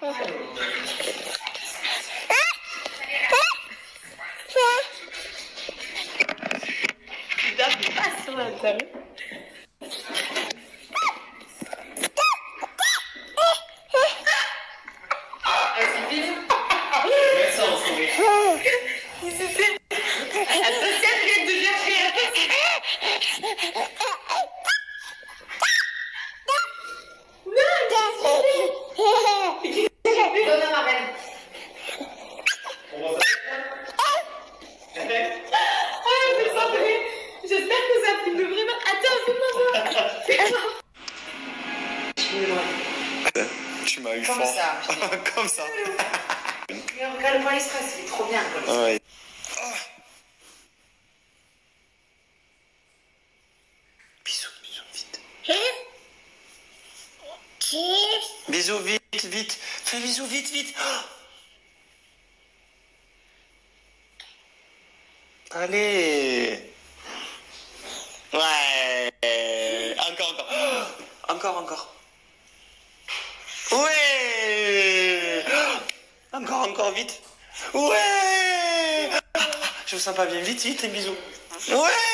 Associate de Gervais. Eu Comme fort. ça. Comme ça. Mais regarde le point express, il est trop bien. Quoi. Ouais. Bisous, bisous, vite. Bisous, vite, vite. Fais bisous, vite, vite. Oh. Allez. Ouais. Encore, encore. Oh. Encore, encore. Ouais. Oh. Encore, encore, vite. Ouais. Je vous sens pas bien. Vite, vite, les bisous. Ouais.